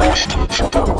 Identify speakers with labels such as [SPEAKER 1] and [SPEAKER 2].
[SPEAKER 1] Flash teacher.